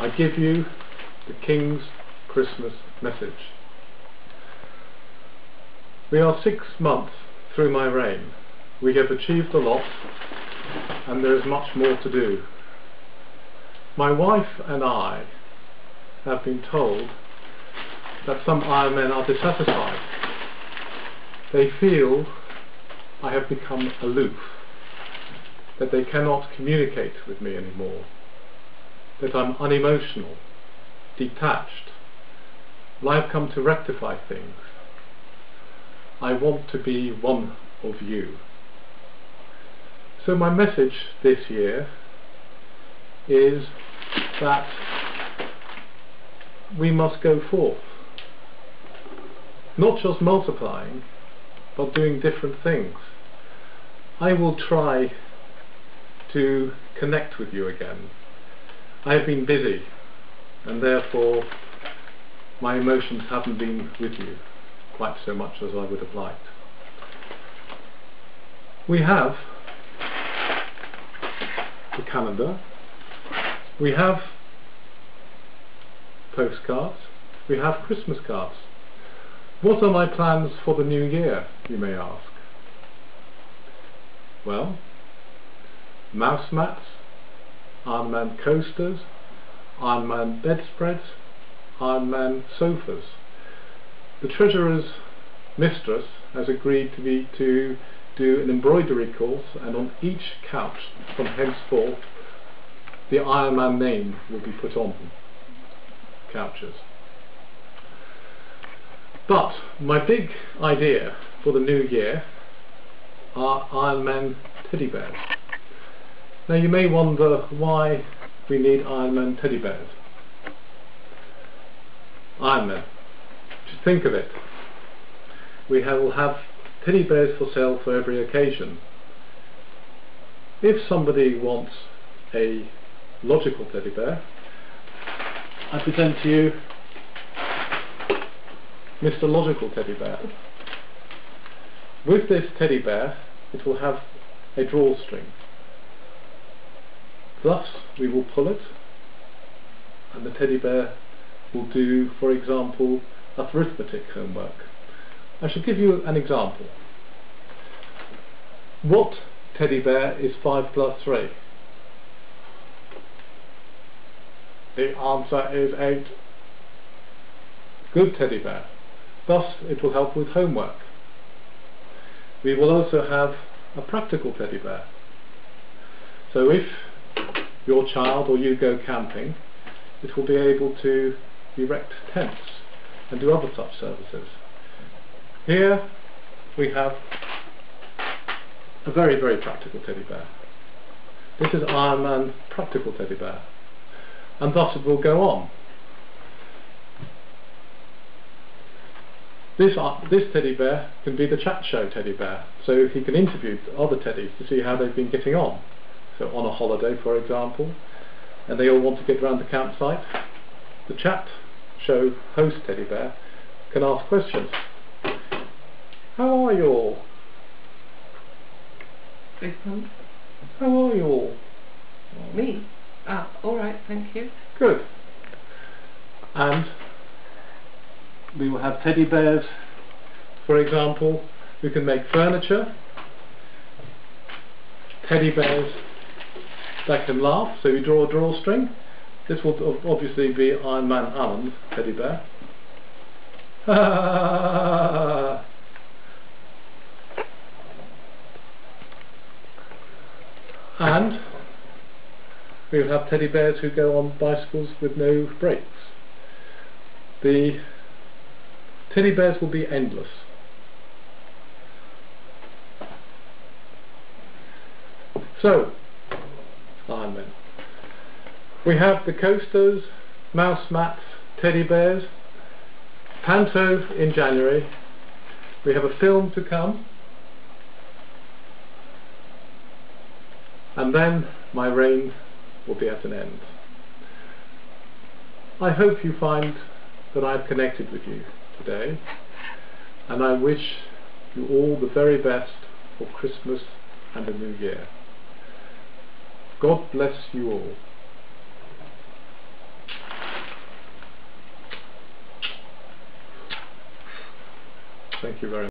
I give you the King's Christmas message. We are six months through my reign. We have achieved a lot and there is much more to do. My wife and I have been told that some Ironmen are dissatisfied. They feel I have become aloof, that they cannot communicate with me anymore, that I'm unemotional, detached, and I've come to rectify things. I want to be one of you. So my message this year is that we must go forth. Not just multiplying, but doing different things. I will try to connect with you again. I have been busy and therefore my emotions haven't been with you quite so much as I would have liked. We have the calendar, we have postcards, we have Christmas cards. What are my plans for the new year, you may ask? Well, mouse mats, Ironman coasters, Ironman bedspreads, Ironman sofas. The Treasurer's mistress has agreed to be to do an embroidery course and on each couch from henceforth the Ironman name will be put on couches. But my big idea for the new year are Iron Man teddy bears. Now you may wonder why we need Iron Man teddy bears. Iron Man. Just think of it. We will have teddy bears for sale for every occasion. If somebody wants a logical teddy bear, I present to you Mr. Logical Teddy Bear. With this teddy bear it will have a drawstring. Thus we will pull it and the teddy bear will do for example arithmetic homework. I shall give you an example. What teddy bear is 5 plus 3? The answer is 8. Good teddy bear. Thus it will help with homework. We will also have a practical teddy bear. So if your child or you go camping, it will be able to erect tents and do other such services. Here we have a very, very practical teddy bear. This is Iron Ironman practical teddy bear and thus it will go on. This, uh, this teddy bear can be the chat show teddy bear, so he can interview other teddies to see how they've been getting on. So on a holiday, for example, and they all want to get around the campsite, the chat show host teddy bear can ask questions. How are you all? How are you all? Me? Ah, alright, thank you. Good. And we will have teddy bears, for example, we can make furniture, teddy bears can laugh, so you draw a drawstring. This will obviously be Iron Man Alan's teddy bear. and we'll have teddy bears who go on bicycles with no brakes. The teddy bears will be endless. So, We have the coasters, mouse mats, teddy bears, Panto in January. We have a film to come. And then my reign will be at an end. I hope you find that I've connected with you today and I wish you all the very best for Christmas and the New Year. God bless you all. Thank you very much.